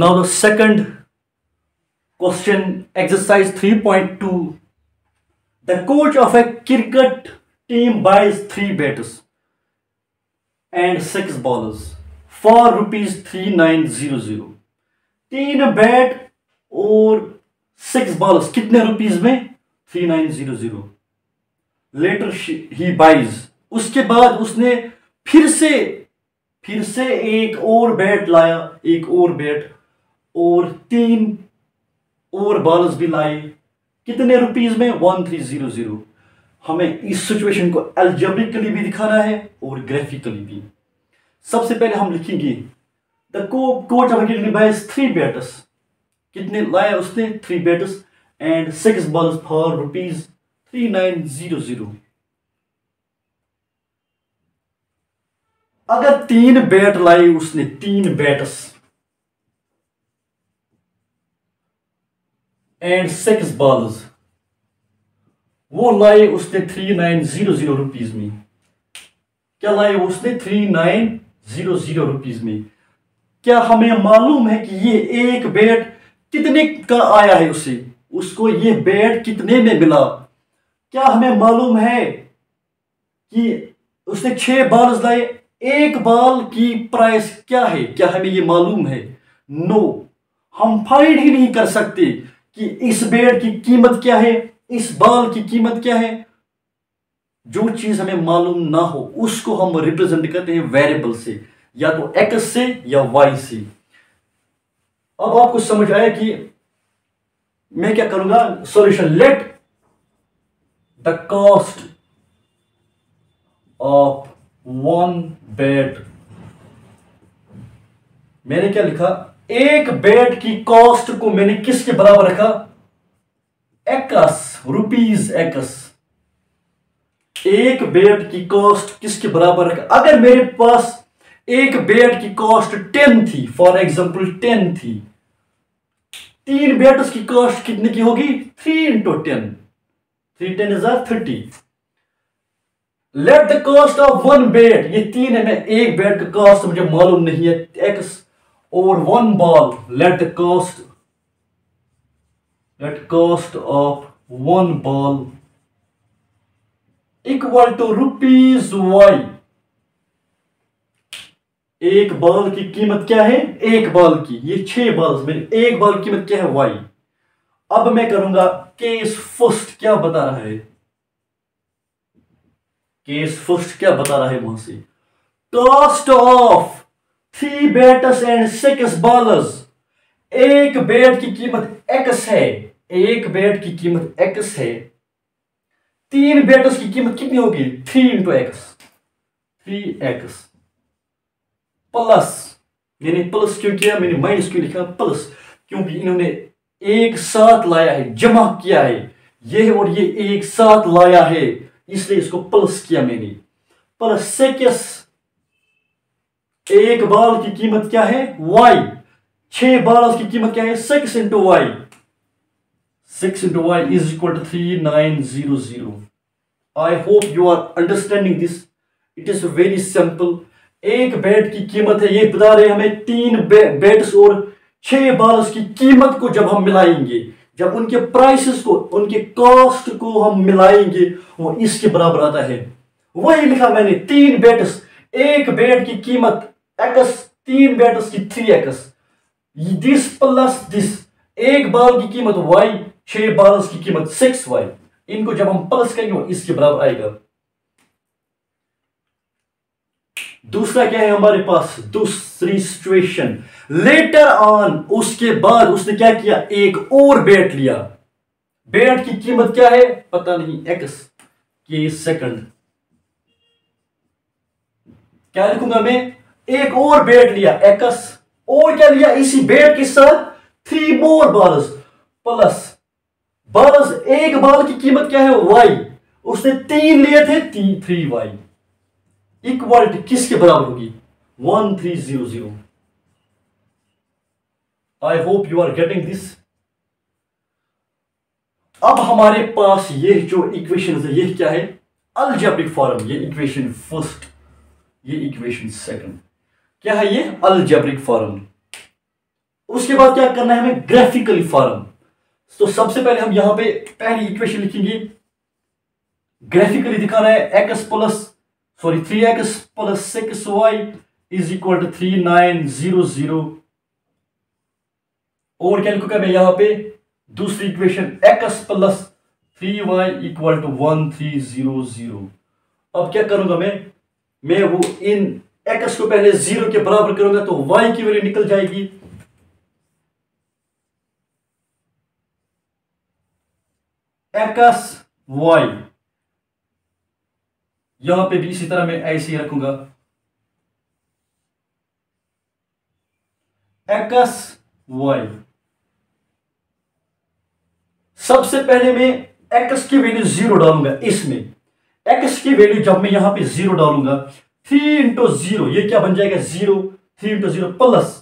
Now the second question, exercise 3.2. The coach of a cricket team buys three batters and six bowlers for rupees 3900. तीन bat और six bowlers कितने rupees में three nine zero zero लेटर he buys उसके बाद उसने फिर से फिर से एक और बैट लाया एक और बैट और तीन और बॉलर्स भी लाए। कितने रुपीज़ में? वन थ्री ज़ीरो ज़ीरो हमें इस सिचुएशन को एल्जेब्रिकली भी दिखाना है और ग्राफिकली भी। सबसे पहले हम लिखेंगे the cost of three batters कितने लाया उसने? Three batters and six balls for rupees three nine zero zero अगर तीन बैट लाए उसने, तीन बैटर्स एंड सिक्स बॉल्स वो लाए उसने three nine zero zero rupees में। क्या लाए उसने three nine zero zero rupees में? क्या हमें मालूम है कि ये एक बैट कितने का आया है उसे? उसको ये बैट कितने में मिला? क्या हमें मालूम है कि उसने छह बॉल्स लाए? एक बॉल की प्राइस क्या है? क्या हमें ये मालूम है? नो no, हम फाइंड ही नहीं कर सकते। कि इस बेड की कीमत क्या है? इस बाल की कीमत क्या है? जो चीज़ हमें मालूम ना हो, उसको हम रिप्रेजेंट करते हैं वेरिएबल से, या तो एक्स से या वाई से। अब आपको समझ आया कि मैं क्या करूँगा? Solution let the cost of one bed मैंने क्या लिखा? एक बेड की कॉस्ट को मैंने किसके बराबर रखा? एक्स रुपीज़ एक्स एक बेड की कॉस्ट किसके बराबर रखा? अगर मेरे पास एक बेड की कॉस्ट टेन थी फॉर एग्ज़ाम्पल टेन थी, तीन बेड की कॉस्ट कितने की होगी? Three into ten three ten is thirty let the cost of one bed ये तीन है, मैं एक बेड का कॉस्ट मुझे मालूम नहीं है एक्स और one ball let the cost let cost of one ball equal to rupees y एक बॉल की कीमत क्या है? एक बॉल की। ये छह बॉल में, एक बॉल की कीमत क्या है? वाई अब मैं करूँगा केस फ़र्स्ट क्या बता रहा है? केस फ़र्स्ट क्या बता रहा है वहाँ से cost of three batters and six bowlers एक बैट की कीमत एक्स है। एक बैट की कीमत एक्स है। तीन बैटर्स की कीमत कितनी होगी? Three into x three x plus यानी प्लस क्यों किया? मैंने माइनस क्यों लिखा? प्लस क्योंकि इन्होंने एक साथ लाया है, जमा किया है। ये और ये एक साथ लाया है। इसलिए इसको प्लस किया मैंने। प्लस सेकस एक बाल की कीमत क्या है? वाई छह बाल की कीमत क्या है? Six into y six into y is equal to three nine zero zero I hope you are understanding this it is very simple एक बेड की कीमत है ये बता रहे हमें तीन बे, बेड्स और छह बाल्स की कीमत को जब हम मिलाएँगे जब उनके प्राइसेस को उनके कॉस्ट को हम मिलाएँगे वो इसके बराबर आता है। वही लिखा मैंने तीन बेड्स एक बेड की कीमत एक्स तीन बेड्स की three x this plus this एक बाल की कीमत वाई छह बाल्स की कीमत सिक्स वाई इनको जब हम प्लस करेंगे इसके बराबर आएगा। दूसरा क्या है हमारे पास? दूसरी सिचुएशन लेटर ऑन उसके बाद उसने क्या किया? एक और बैट लिया। बैट की कीमत क्या है? पता नहीं। एक्स के सेकंड क्या लिखूँगा मैं? एक और बेट लिया, एक्स। और क्या लिया? इसी बेट के साथ three more balls plus balls एक बॉल की कीमत क्या है? वाई उसने तीन लिए थे, तीन थ्री वाई इक्वालिटी किसके बराबर होगी? One three zero zero I hope you are getting this अब हमारे पास ये जो इक्वेशन है, ये क्या है? अलजेब्रिक फॉर्म ये इक्वेशन फ़र्स्ट ये इक्वेशन सेकंड क्या है ये? अलजेब्रिक फॉर्म उसके बाद क्या करना है हमें? ग्राफिकली फॉर्म तो सबसे पहले हम यहाँ पे पहली इक्वेशन लिखेंगे। ग्राफिकली दिखाना है x plus sorry three x plus six y is equal to three nine zero zero और क्या लिखूँगा मैं यहाँ पे? दूसरी equation x plus three y equal to one three zero zero अब क्या करूँगा मैं? मैं वो इन एक्स को पहले ज़ीरो के बराबर करूँगा तो वाई की वैल्यू निकल जाएगी। एक्स वाई यहाँ पे भी इसी तरह मैं ऐसे ही रखूँगा। एक्स वाई सबसे पहले मैं एक्स की वैल्यू ज़ीरो डालूँगा इसमें। एक्स की वैल्यू जब मैं यहाँ पे ज़ीरो डालूँगा थ्री इंटू ज़ीरो ये क्या बन जाएगा? Zero three into zero plus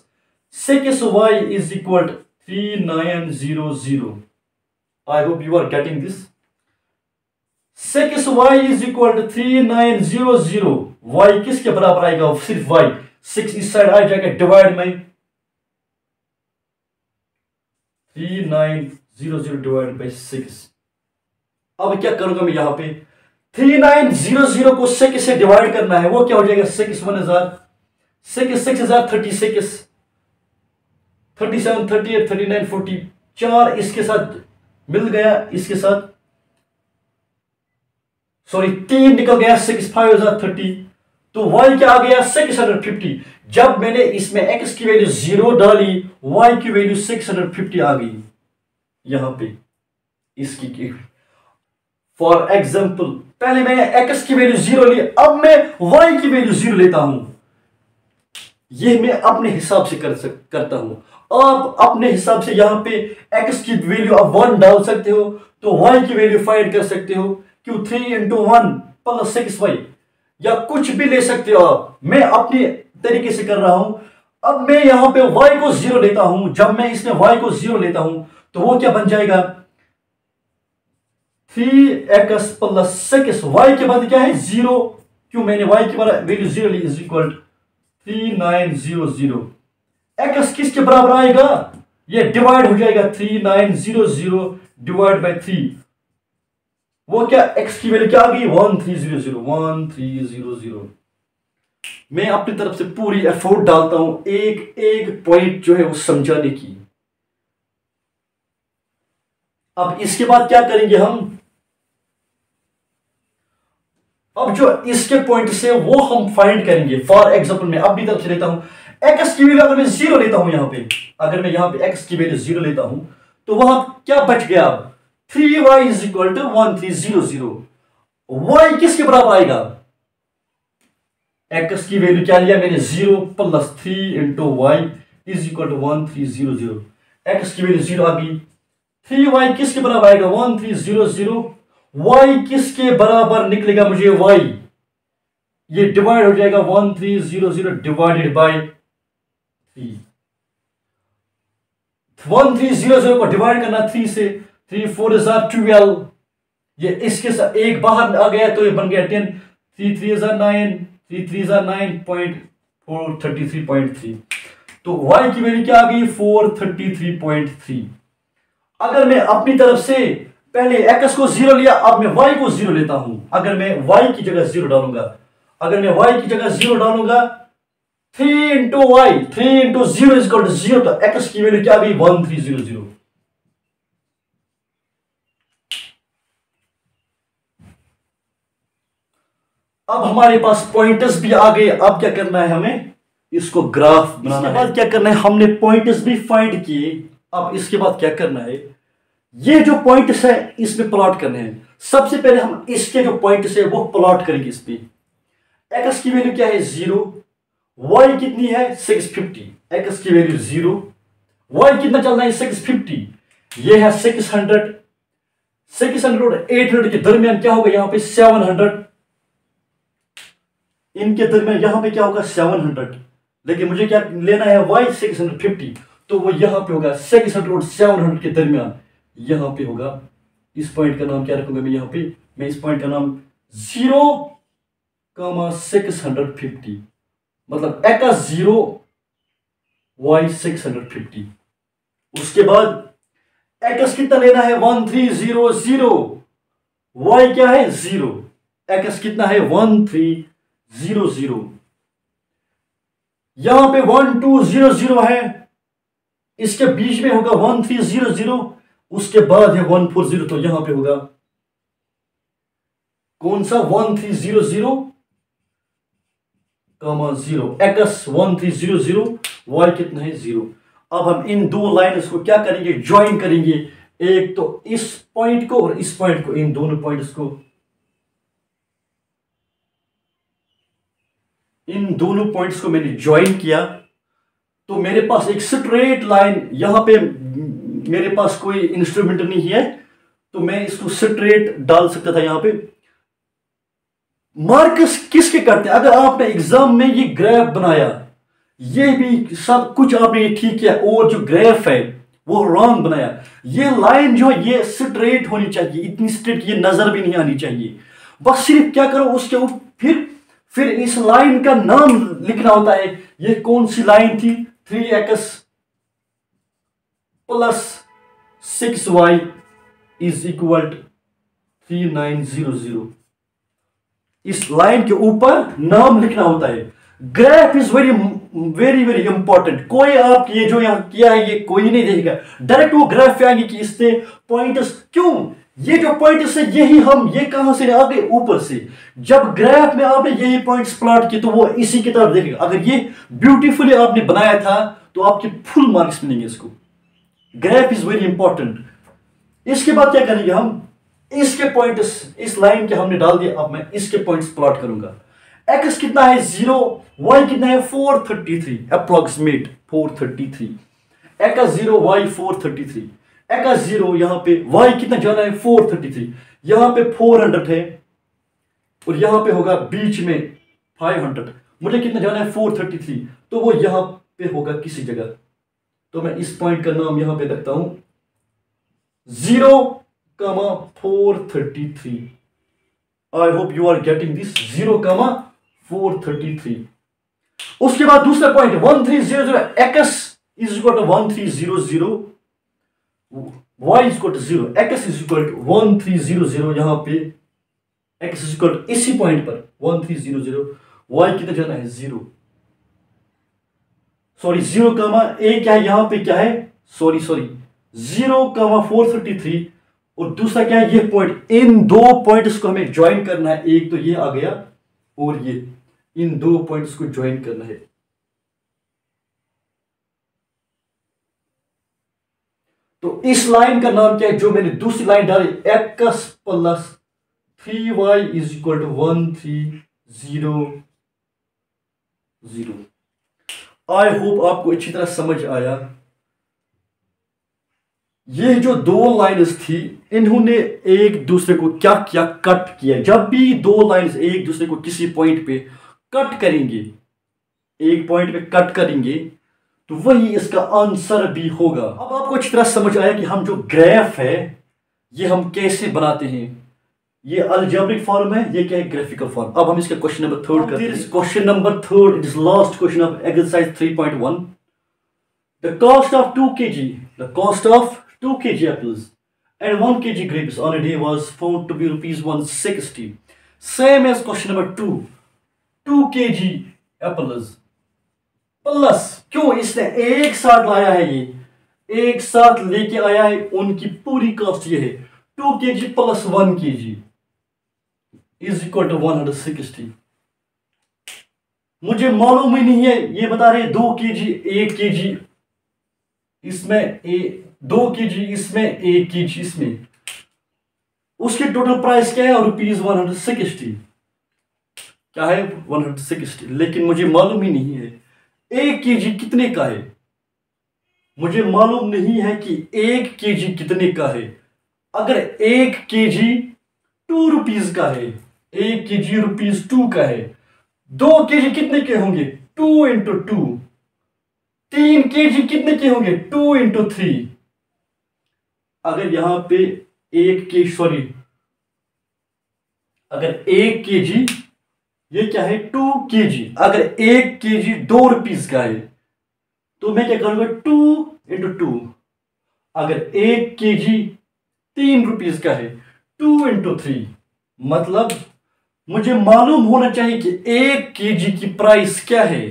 six y is equal three nine zero zero I hope you are getting this six y is equal three nine zero zero y किसके बराबर आएगा? सिर्फ़ y six इस side आ जाएगा divide में. Three nine zero zero divide by six अब क्या करूँगा मैं यहाँ पे? थ्री नाइन ज़ीरो ज़ीरो को सिक्स से डिवाइड करना है, वो क्या हो जाएगा? सिक्स वन हज़ार सिक्स सिक्स हज़ार thirty six thirty seven thirty eight thirty nine forty चार इसके साथ मिल गया, इसके साथ सॉरी तीन निकल गया सिक्स फाइव हज़ार थर्टी तो वाई क्या आ गया? सिक्स हंड्रेड फिफ्टी जब मैंने इसमें एक्स की वैल्यू ज़ीरो डाली वाई की वैल्यू सिक्स हंड्रेड फिफ्टी आ गई। यहाँ पे इसकी फॉर एग्ज़ाम्पल पहले मैंने एक्स की वैल्यू ज़ीरो ली अब मैं वाई की वैल्यू ज़ीरो लेता हूँ। यह मैं अपने हिसाब से कर सक, करता हूँ। आप अपने हिसाब से यहाँ पे एक्स की वैल्यू आप वन डाल सकते हो तो वाई की वैल्यू फाइंड कर सकते हो क्यों three into one plus six y या कुछ भी ले सकते हो आप। मैं अपने तरीके से कर रहा हूँ। अब मैं यहाँ पे y को ज़ीरो लेता हूँ। जब मैं इसमें y को ज़ीरो लेता हूँ तो वो क्या बन जाएगा? Three x plus six y के बाद क्या है ज़ीरो क्यों मैंने वाई की value zero is equal three nine zero zero x किसके बराबर आएगा ये डिवाइड हो जाएगा three nine zero zero divide by three वो क्या एक्स की वैल्यू क्या आ गई one three zero zero one three zero zero मैं अपनी तरफ़ से पूरी एफोर्ट डालता हूँ एक एक पॉइंट जो है वो समझाने की अब इसके बाद क्या करेंगे हम अब जो इसके पॉइंट से वो हम फाइंड करेंगे। फॉर एग्ज़ाम्पल मैं अब भी तरफ़ से लेता हूँ एक्स की वैल्यू अगर मैं ज़ीरो लेता हूँ यहाँ पे, अगर मैं यहाँ पे एक्स की वैल्यू ज़ीरो लेता हूँ तो वहाँ क्या बच गया? अब three y is equal to one three zero zero y किसके बराबर आएगा? एक्स की वैल्यू क्या लिया मैंने? Zero plus three into y is equal to one three zero zero x की वैल्यू ज़ीरो आ गई। थ्री वाई किसके बराबर आएगा? One three zero zero y किसके बराबर निकलेगा मुझे वाई ये डिवाइड हो जाएगा one three zero zero divided by three one three zero zero को डिवाइड करना थ्री से। थ्री फोर हज़ार ट्वेल्व ये इसके साथ एक बाहर आ गया तो ये बन गया टेन थ्री थ्री हज़ार नाइन थ्री थ्री हज़ार nine point four thirty three point three तो वाई की वैल्यू क्या आ गई? Four thirty three point three अगर मैं अपनी तरफ़ से पहले एक्स को ज़ीरो लिया अब मैं वाई को ज़ीरो लेता हूँ। अगर मैं वाई की जगह ज़ीरो डालूँगा अगर मैं वाई की जगह ज़ीरो डालूँगा three into y three into zero is two zero तो एक्स की वैल्यू क्या गई? वन थ्री ज़ीरो ज़ीरो अब हमारे पास पॉइंटर्स भी आ गए। अब क्या करना है हमें? इसको ग्राफ बनाना है। क्या करना है? हमने पॉइंटर्स भी फाइंड किए। अब इसके बाद क्या करना है? ये जो पॉइंट्स है इसमें प्लॉट करने हैं। सबसे पहले हम इसके जो पॉइंट्स है, वो प्लॉट करेंगे इस पे। एक्स की वैल्यू क्या है? ज़ीरो वाई कितनी है? सिक्स फिफ्टी एक्स की वैल्यू ज़ीरो वाई कितना चलना है? सिक्स फिफ्टी ये है सिक्स हंड्रेड सिक्स हंड्रेड और एट हंड्रेड के दरमियान क्या होगा? यहाँ पे सेवन हंड्रेड इनके दरमियान यहाँ पे क्या होगा? सेवन हंड्रेड लेकिन मुझे क्या लेना है? वाई सिक्स हंड्रेड फिफ्टी तो वो यहाँ पे होगा सिक्स हंड्रेड और सेवन हंड्रेड के दरमियान। यहाँ पे होगा। इस पॉइंट का नाम क्या रखूँगा मैं यहाँ पे? मैं इस पॉइंट का नाम zero comma six hundred fifty मतलब x zero y six hundred fifty उसके बाद एक्स कितना लेना है? One three zero zero y क्या है? ज़ीरो एक्स कितना है? वन थ्री ज़ीरो ज़ीरो यहाँ पे वन टू ज़ीरो ज़ीरो है। इसके बीच में होगा वन थ्री ज़ीरो ज़ीरो उसके बाद है वन फोर ज़ीरो तो यहाँ पे होगा। कौन सा? One three zero zero comma zero x one three zero zero y कितना है? ज़ीरो अब हम इन दो लाइन्स को क्या करेंगे? ज्वाइन करेंगे। एक तो इस पॉइंट को और इस पॉइंट को, इन दोनों पॉइंट्स को। इन दोनों पॉइंट्स को मैंने ज्वाइन किया। तो मेरे पास एक स्ट्रेट लाइन यहाँ पे मेरे पास कोई इंस्ट्रूमेंट नहीं है तो मैं इसको स्ट्रेट डाल सकता था यहाँ पे। मार्कस किसके करते अगर आपने एग्ज़ाम में ये ग्राफ बनाया, ये भी सब कुछ आपने ठीक किया, और जो ग्राफ है, वो रॉन्ग बनाया। ये लाइन जो है, ये स्ट्रेट होनी चाहिए, इतनी स्ट्रेट ये नज़र भी नहीं आनी चाहिए। बस सिर्फ़ क्या करो, उसके ऊपर फिर फिर इस लाइन का नाम लिखना होता है। ये कौन सी लाइन थी? Three x plus six y is equal three nine zero zero इस लाइन के ऊपर नाम लिखना होता है। Graph is very very very important कोई आप ये जो यहाँ किया है, ये कोई नहीं देखेगा। डायरेक्ट वो ग्राफ पे आएँगे कि इससे पॉइंट्स क्यों? ये जो पॉइंट्स है, यही हम, ये कहाँ से आ गए ऊपर से। जब ग्राफ में आपने यही पॉइंट्स प्लॉट किए तो वो इसी की तरफ़ देखेगा। अगर ये ब्यूटीफुली आपने बनाया था तो आपके फुल मार्क्स मिलेंगे इसको। ग्राफ इज़ वेरी इंपॉर्टेंट इसके बाद क्या करेंगे हम? इसके पॉइंट्स इस लाइन के हमने डाल दिया। अब मैं इसके पॉइंट्स प्लॉट करूँगा। एक्स कितना है? ज़ीरो वाई कितना है? Four thirty three approximate four thirty three x zero y four thirty three x zero यहाँ पे वाई कितना जाना है? फोर थर्टी थ्री यहाँ पे फोर हंड्रेड है। और यहाँ पे होगा बीच में फाइव हंड्रेड मुझे कितना जाना है? फोर थर्टी थ्री तो वो यहाँ पे होगा किसी जगह। तो मैं इस पॉइंट का नाम यहाँ पे रखता हूँ। Zero comma four thirty three I hope you are getting this zero comma four thirty three उसके बाद दूसरा point one three zero zero x is equal to one three zero zero y is equal to zero x is equal to one three zero zero यहाँ पे। X is equal to इसी point पर। One three zero zero y कितना जाना है? Zero sorry zero comma A क्या है? यहाँ पे क्या है? Sorry sorry zero comma four thirty three और दूसरा क्या है? ये पॉइंट इन दो पॉइंट्स को हमें ज्वाइन करना है. एक तो ये आ गया और ये. इन दो पॉइंट्स को ज्वाइन करना है. तो इस लाइन का नाम क्या है? जो मैंने दूसरी लाइन डाली x plus three y is equal to one three zero zero I hope आपको अच्छी तरह समझ आया। ये जो दो लाइन्स थी, इन्होंने एक दूसरे को क्या क्या? कट किया। जब भी दो लाइन्स एक दूसरे को किसी पॉइंट पे कट करेंगे, एक पॉइंट पे कट करेंगे तो वही इसका आंसर भी होगा। अब आपको अच्छी तरह समझ आया कि हम जो ग्राफ है, ये हम कैसे बनाते हैं। ये अल्जेब्रिक फॉर्म है ये क्या है ग्राफिकल फॉर्म अब हम इसका क्वेश्चन नंबर थर्ड करते हैं। Question number third it is last question of exercise 3.1 the cost of 2 kg the cost of 2 kg apples and 1 kg grapes on a day was found to be rupees 160 same as question number 2 two K G apples plus क्यों इसने एक साथ लाया है ये? एक साथ लेके आया है उनकी पूरी कॉस्ट ये है। टू के G plus one K G is equal to one hundred sixty मुझे मालूम ही नहीं है, ये बता रहे दो के जी एक के जी इसमें ए, दो के जी इसमें एक के जी इसमें। उसकी टोटल प्राइस क्या है? रुपीज़ वन हंड्रेड सिक्सटी क्या है? वन हंड्रेड सिक्सटी लेकिन मुझे मालूम ही नहीं है, एक के जी कितने का है? मुझे मालूम नहीं है कि एक के जी कितने का है। अगर एक के जी टू रुपीज़ का है एक के जी रुपीज़ टू का है। दो के जी कितने के होंगे? टू इंटू टू तीन के जी कितने के होंगे? टू इंटू थ्री अगर यहाँ पे एक के सॉरी अगर एक के जी ये क्या है? टू के जी अगर एक के जी दो रुपीज़ का है तो मैं क्या करूँगा? टू इंटू टू अगर एक के जी तीन रुपीज़ का है टू इंटू थ्री मतलब मुझे मालूम होना चाहिए कि एक के जी की प्राइस क्या है।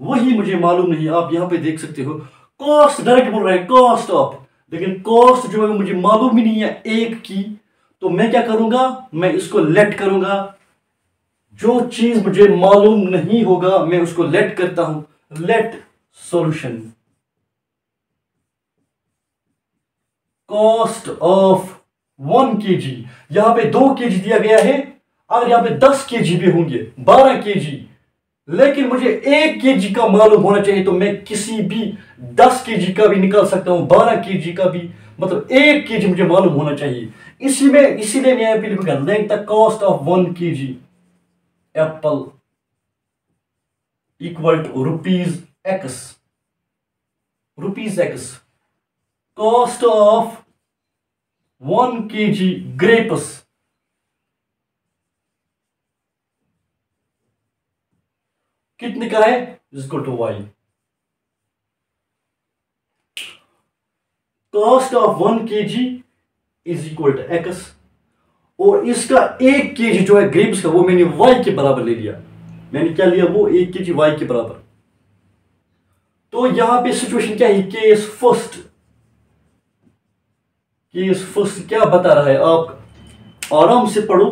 वही मुझे मालूम नहीं। आप यहाँ पे देख सकते हो कॉस्ट डायरेक्ट बोल रहे हैं कॉस्ट ऑफ़ लेकिन कॉस्ट जो है मुझे मालूम ही नहीं है एक की। तो मैं क्या करूँगा? मैं इसको लेट करूँगा। जो चीज़ मुझे मालूम नहीं होगा, मैं उसको लेट करता हूँ। Let solution cost of one K G यहाँ पर दो के जी दिया गया है। अगर यहाँ पे दस के जी भी होंगे, बारह के जी लेकिन मुझे एक के जी का मालूम होना चाहिए तो मैं किसी भी दस के जी का भी निकाल सकता हूँ, बारह के जी का भी मतलब एक के जी मुझे मालूम होना चाहिए। इसी में, इसीलिए मैं पे लिखूँगा let the cost of one K G apple equal to rupees x rupees x, cost of one K G grapes कितने का है? इसको two y cost of one K G is equal to x और इसका एक के जी जो है ग्रेप्स का, वो मैंने वाई के बराबर ले लिया। मैंने क्या लिया? वो एक के जी वाई के बराबर। तो यहाँ पे सिचुएशन क्या है? केस फ़र्स्ट केस फ़र्स्ट क्या बता रहा है आप? आराम से पढ़ो।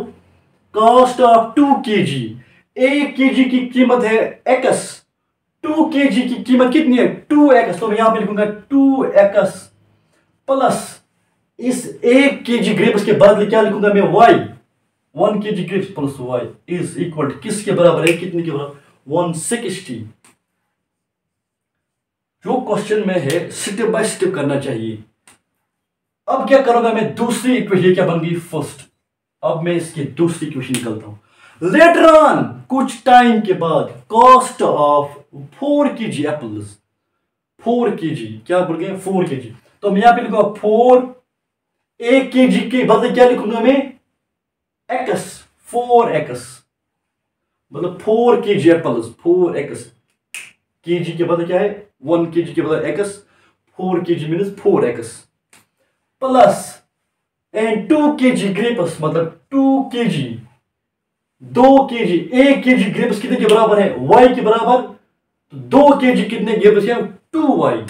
कॉस्ट ऑफ़ टू के जी एक के जी की कीमत है एक्स। टू के जी की कीमत कितनी है? Two x. तो मैं यहाँ पे लिखूँगा टू एक्स प्लस इस एक के जी ग्रेप्स के बदले क्या लिखूँगा? मैं y one K G grapes plus y is equal किसके बराबर है? कितने के बराबर? One sixty. जो क्वेश्चन में है स्टेप बाय स्टेप करना चाहिए। अब क्या करूँगा मैं? दूसरी इक्वेशन क्या बन गई? फ़र्स्ट अब मैं इसकी दूसरी इक्वेशन निकलता हूँ। लेटर ऑन कुछ टाइम के बाद cost of four K G apples four K जी क्या बोल गए? फोर के जी तो मैं यहाँ पे लिखूँगा फोर एक के जी के बदले क्या लिखूँगा मैं? एक्स फोर एक्स मतलब four K G apples four x के जी के बदले क्या है? वन के जी के बदले x four K G mean four x plus and two K G grapes मतलब टू के जी दो के जी एक के जी ग्रेप्स कितने के बराबर है? वाई के बराबर? तो दो के जी कितने ग्रेप्स है? Two y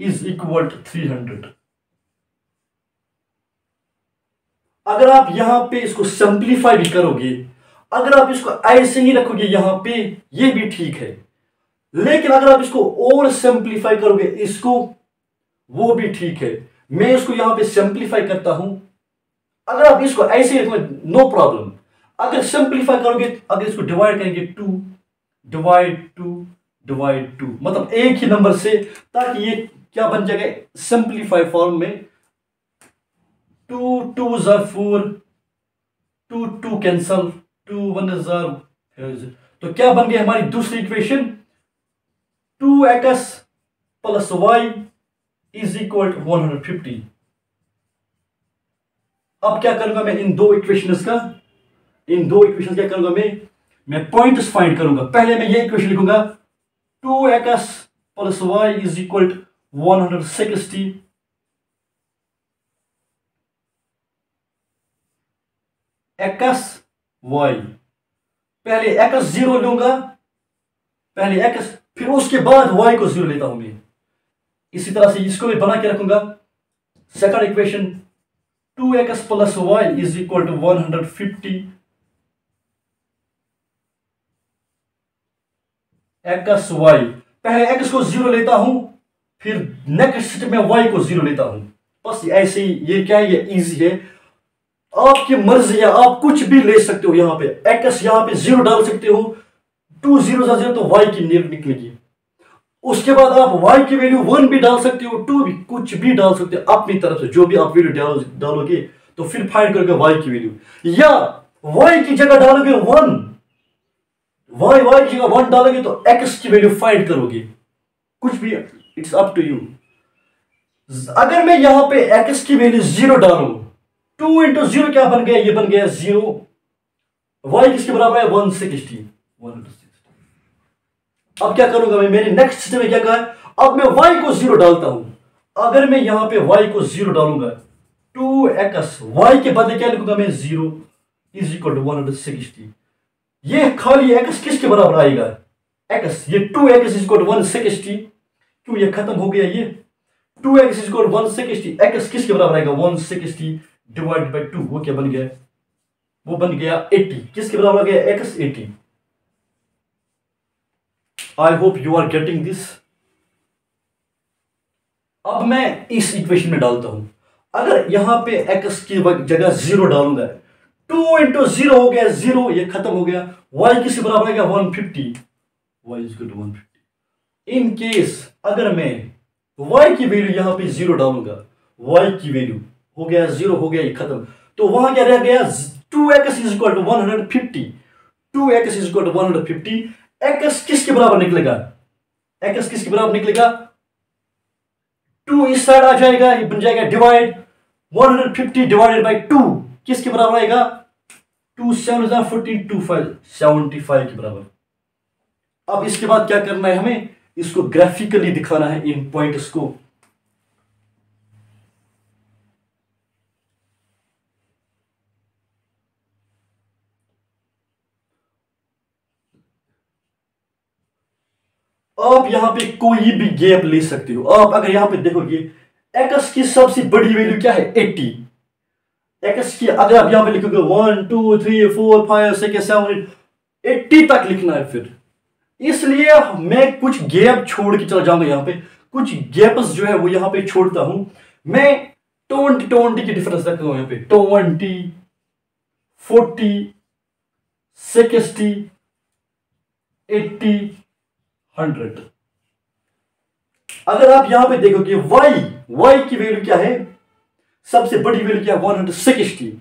is equal to three hundred अगर आप यहाँ पे इसको सिंप्लीफाई भी करोगे, अगर आप इसको ऐसे ही रखोगे यहाँ पे, ये भी ठीक है। लेकिन अगर आप इसको और सिंप्लीफाई करोगे, इसको, वो भी ठीक है। मैं इसको यहाँ पे सिंप्लीफाई करता हूँ। अगर आप इसको ऐसे ही रखोगे नो प्रॉब्लम अगर सिंप्लीफाई करोगे, अगर इसको डिवाइड करेंगे two divide two divide two मतलब एक ही नंबर से, ताकि ये क्या बन जाएगा? सिंप्लीफाई फॉर्म में two two jar four two two cancel two one jar तो क्या बन गई हमारी दूसरी equation two x plus y is equal to one hundred fifty अब क्या करूँगा मैं इन दो इक्वेशन का इन दो इक्वेशन क्या करूँगा मैं? मैं पॉइंट्स फाइंड करूँगा। पहले मैं ये इक्वेशन लिखूँगा। Two x plus y is equal to one hundred sixty x y पहले एक्स ज़ीरो लूँगा। पहले एक्स फिर उसके बाद वाई को ज़ीरो लेता हूँ मैं। इसी तरह से इसको भी बना के रखूँगा। Second equation two x plus y is equal to one hundred fifty x y पहले एक्स को ज़ीरो लेता हूँ, फिर नेक्स्ट स्टेप में वाई को ज़ीरो लेता हूँ। बस ऐसे ही, ये क्या है? ये इजी है। आपकी मर्ज़ी है, आप कुछ भी ले सकते हो यहाँ पे। एक्स यहाँ पे ज़ीरो डाल सकते हो। टू ज़ीरो ज़ीरो तो वाई की निकलेगी। उसके बाद आप वाई की वैल्यू वन भी डाल सकते हो टू भी कुछ भी डाल सकते हो अपनी तरफ़ से। जो भी आप वैल्यू डालो, डालोगे तो फिर फाइंड करोगे वाई की वैल्यू या वाई की जगह डालोगे वन वाई वाई की जगह वन डालोगे तो एक्स की वैल्यू फाइंड करोगे। कुछ भी इट्स अप टू यू अगर मैं यहाँ पे एक्स की वैल्यू ज़ीरो डालू टू इंटू ज़ीरो क्या बन गया? ये बन गया ज़ीरो वाई किसके बराबर है? वन सिक्सटी वन अब क्या करूँगा मैं? मेरे नेक्स्ट स्टेप में क्या कहा अब मैं वाई को ज़ीरो डालता हूँ। अगर मैं यहाँ पे y को ज़ीरो डालूँगा टू एक्स वाई के बदले क्या लिखूँगा मैं? Zero is equal to one hundred sixty ये खाली एक्स किसके बराबर आएगा? एक्स ये two x is equal one sixty क्यों ये खत्म हो गया ये? Two x is equal one sixty x किसके बराबर आएगा? One sixty divide by two वो क्या बन गया? वो बन गया एट्टी किसके बराबर आ गया? X eighty I hope you are getting this अब मैं इस इक्वेशन में डालता हूँ। अगर यहाँ पे x की जगह ज़ीरो डालूँगा टू इंटू ज़ीरो हो गया ज़ीरो ये खत्म हो गया। Y किसी बराबर आएगा? One fifty y is two one fifty in case अगर मैं y की वैल्यू यहाँ पे ज़ीरो डालूँगा, y की वैल्यू हो गया ज़ीरो हो गया, ये खत्म। तो वहाँ क्या रह गया? Two x is equal to one hundred fifty two x is equal to one hundred fifty x किसके बराबर निकलेगा? एक्स किसके बराबर निकलेगा? टू इस साइड आ जाएगा, ये बन जाएगा डिवाइड 150 डिवाइडेड बाई टू किसके बराबर आएगा? Two seven fourteen two five seventy five के बराबर। अब इसके बाद क्या करना है हमें? इसको ग्राफिकली दिखाना है इन पॉइंट्स को। आप यहाँ पे कोई भी गैप ले सकते हो। आप अगर यहाँ पे देखोगे एक्स की सबसे बड़ी वैल्यू क्या है? 80 एक्स की अगर आप यहाँ पे लिखोगे one two three four five six seven eight eighty तक लिखना है फिर इसलिए मैं कुछ गैप छोड़ के चला जाऊँगा यहाँ पे। कुछ गैप्स जो है वो यहाँ पे छोड़ता हूँ। मैं ट्वेंटी ट्वेंटी की डिफरेंस रखता हूँ यहाँ पे। Twenty forty sixty eighty hundred अगर आप यहाँ पे देखोगे वाई वाई की वैल्यू क्या है? सबसे बड़ी वैल्यू क्या? वन हंड्रेड सिक्सटी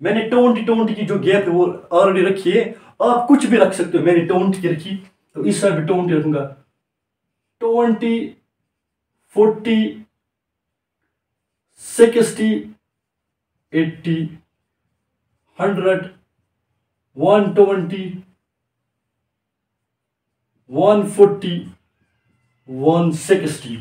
मैंने ट्वेंटी ट्वेंटी की जो गैप है वो ऑलरेडी रखी है। आप कुछ भी रख सकते हो। मैंने ट्वेंटी की रखी। तो इस साइड भी ट्वेंटी रखूँगा। Twenty forty sixty eighty hundred one twenty one forty one sixty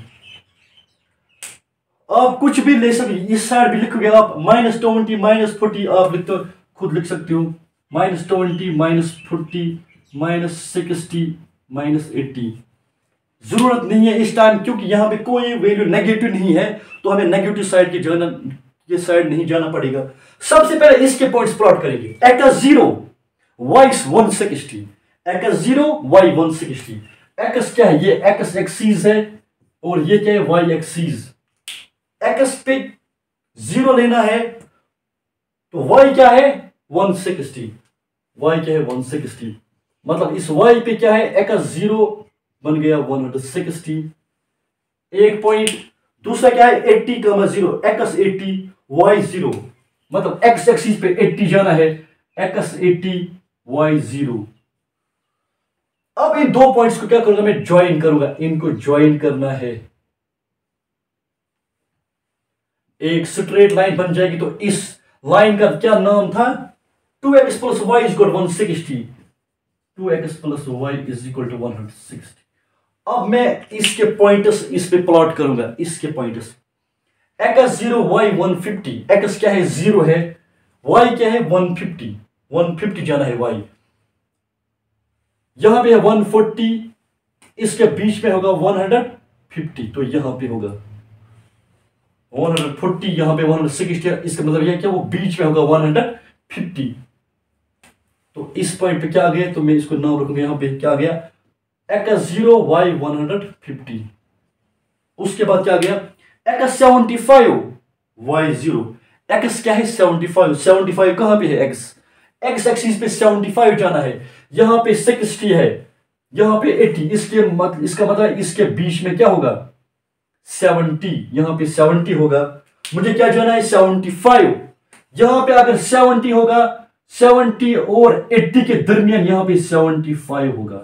आप कुछ भी ले सकते इस साइड भी लिखोगे आप माइनस ट्वेंटी माइनस फोर्टी आप लिखते हो खुद लिख सकते हो। Minus twenty minus forty minus sixty minus eighty ज़रूरत नहीं है इस टाइम क्योंकि यहाँ पे कोई वैल्यू नेगेटिव नहीं है तो हमें नेगेटिव साइड की जाना के साइड नहीं जाना पड़ेगा। सबसे पहले इसके पॉइंट्स प्लॉट करेंगे। X zero Y one sixty X zero Y one sixty X क्या है? ये एक्स एक्सीज है और ये क्या है? वाई एक्सीज एक्स पे ज़ीरो लेना है तो वाई क्या है? 160 वाई क्या है? 160 मतलब इस वाई पे क्या है? एक्स ज़ीरो बन गया 160 एक पॉइंट दूसरा क्या है? 80 का ज़ीरो एक्स 80 वाई ज़ीरो मतलब एक्स एक्सिस पे 80 जाना है. एक्स 80 वाई ज़ीरो अब इन दो पॉइंट्स को क्या करूँगा? मैं ज्वाइन करूँगा. इनको ज्वाइन करना है. एक स्ट्रेट लाइन बन जाएगी तो इस लाइन का क्या नाम था? Two X plus Y is one sixty two X plus Y is equal to one hundred sixty अब मैं इसके पॉइंट्स इस पे प्लॉट करूँगा, इसके points X zero Y one fifty X क्या है? ज़ीरो है. वाई क्या है? वन फिफ्टी वन फिफ्टी जाना है वाई यहाँ पे है वन फोर्टी इसके बीच में होगा वन हंड्रेड फिफ्टी तो यहाँ पे होगा वन हंड्रेड फोर्टी यहाँ पे वन हंड्रेड सिक्सटी इसका मतलब यह क्या वो बीच में होगा वन हंड्रेड फिफ्टी। तो इस पॉइंट पे क्या आ गया? तो मैं इसको नाम रखूँगा यहाँ पे क्या आ गया? X zero Y one hundred fifty. उसके बाद क्या आ गया? X seventy five Y zero. X क्या है? Seventy five. सेवेंटी फाइव कहाँ पे है? एक्स। एक्स एक्सिस पे सेवेंटी फाइव जाना है। यहाँ पे सिक्सटी है। यहाँ पे एटी। इसके मत, इसका मतलब इसके बीच में क्या होगा? सेवेंटी यहाँ पे सेवेंटी होगा। मुझे क्या जाना है? Seventy five. यहाँ पे अगर सेवेंटी होगा सेवेंटी और एट्टी के दरमियान यहाँ पे सेवेंटी फाइव होगा।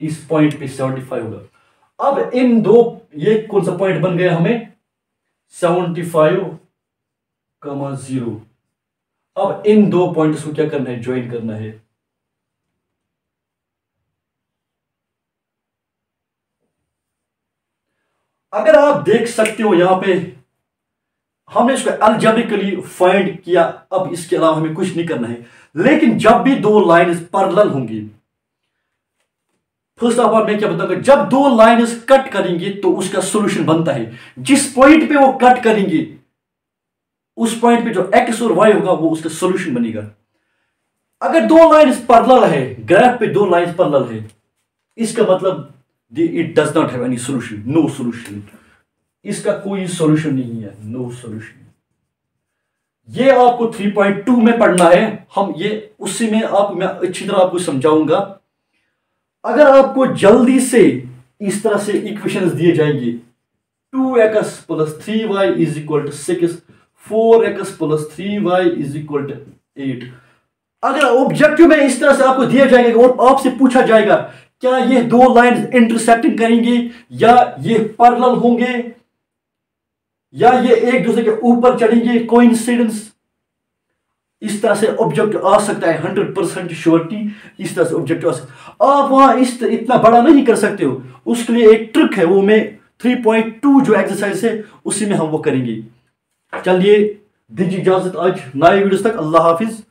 इस पॉइंट पे सेवेंटी फाइव होगा। अब इन दो, ये कौन सा पॉइंट बन गया हमें? Seventy five, comma zero. अब इन दो पॉइंट्स को क्या करना है? ज्वाइन करना है। अगर आप देख सकते हो यहाँ पे, हमने इसको अल्जेब्रिकली फाइंड किया, अब इसके अलावा हमें कुछ नहीं करना है। लेकिन जब भी दो लाइन पैरेलल होंगी फ़र्स्ट ऑफ़ ऑल मैं क्या बताऊँगा, जब दो लाइन्स कट करेंगे तो उसका सॉल्यूशन बनता है। जिस पॉइंट पे वो कट करेंगे, उस पॉइंट पे जो एक्स और वाई होगा, वो उसका सॉल्यूशन बनेगा। अगर दो लाइन्स पैरेलल है ग्राफ पे दो लाइन्स पैरेलल है, इसका मतलब it does not have any solution no solution इसका कोई सोल्यूशन नहीं है. नो सोल्यूशन ये आपको 3.2 में पढ़ना है. हम ये, उसी में आप, मैं अच्छी तरह आपको समझाऊँगा। अगर आपको जल्दी से इस तरह से इक्वेशन दिए जाएँगे two X plus three Y is equal to six four X plus three Y is equal to eight अगर ऑब्जेक्टिव में इस तरह से आपको दिया जाएगा और आपसे पूछा जाएगा क्या ये दो लाइन इंटरसेक्टिंग करेंगे? या ये पैरेलल होंगे? या ये एक दूसरे के ऊपर चढ़ेंगे? कोइंसिडेंस इस तरह से ऑब्जेक्ट आ सकता है हंड्रेड परसेंट श्योरिटी इस तरह से ऑब्जेक्ट आ सकता आप वहाँ इस इतना बड़ा नहीं कर सकते हो। उसके लिए एक ट्रिक है, वो मैं 3.2 जो एक्सरसाइज है, उसी में हम वो करेंगे। चलिए, दीजिए इजाज़त आज, नए वीडियो तक, अल्लाह हाफिज।